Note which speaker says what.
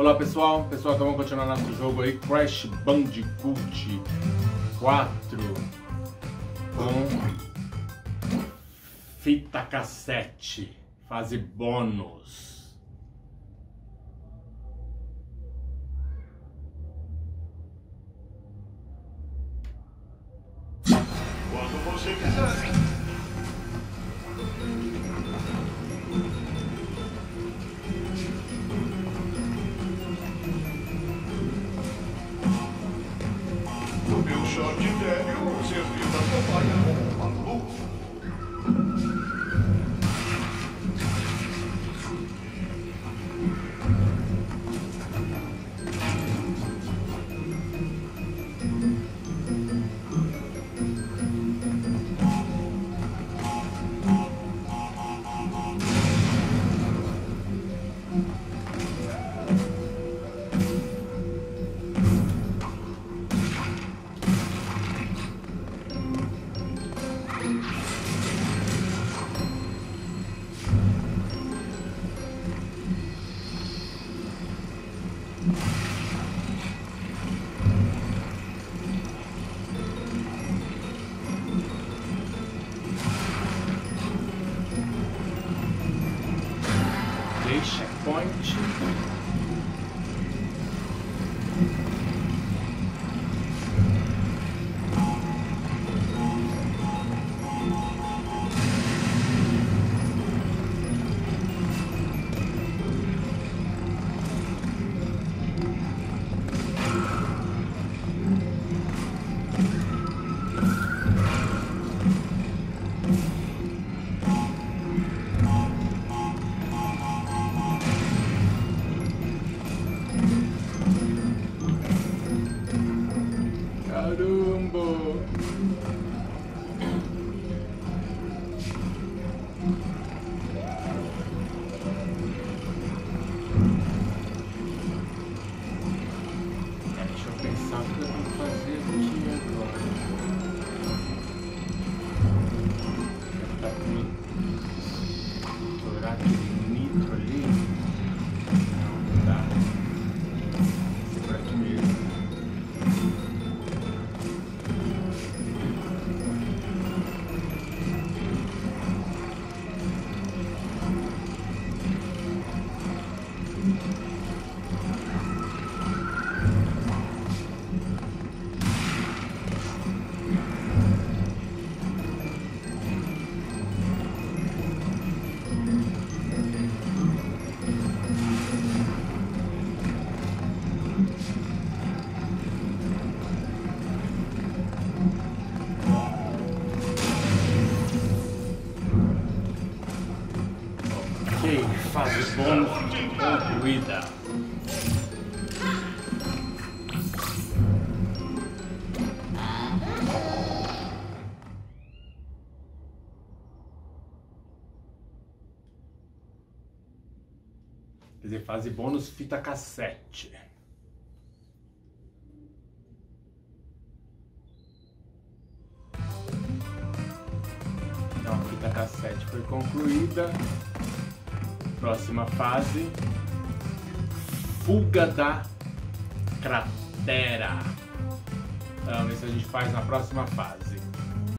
Speaker 1: Olá pessoal, pessoal, então vamos continuar nosso jogo aí, Crash Bandicoot 4 com fita cassete, fase bônus.
Speaker 2: Quando você quiser. Son giderim sevdiğime
Speaker 1: babayım. Checkpoint. É, Deixa eu pensar o que eu que fazer aqui Ok, fase bônus concluída. Quer dizer, fase bônus fita cassete. Então a fita cassete foi concluída. Próxima fase. Fuga da cratera. Vamos ver se a gente faz na próxima fase.